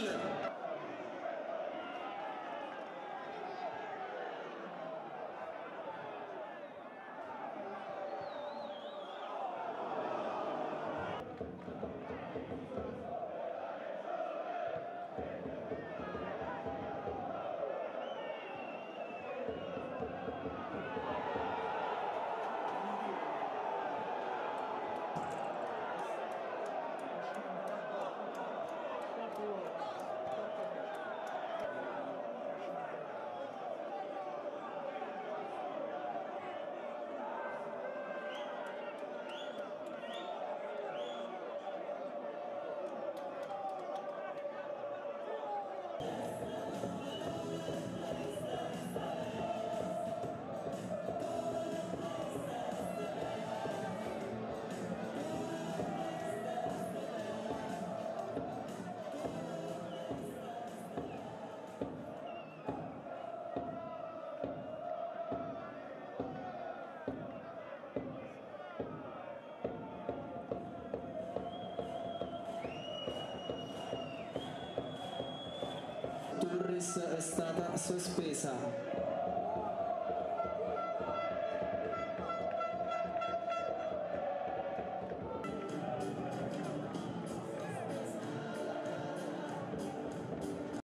Finland. Alice è stata sospesa.